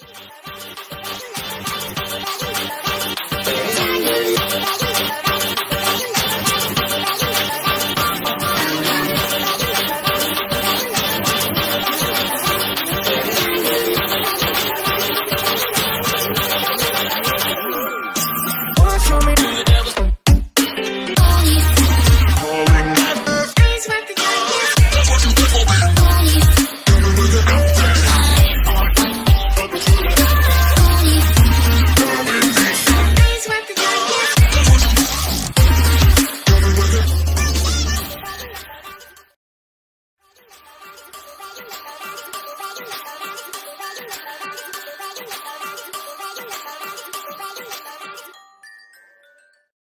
Bye. Candy.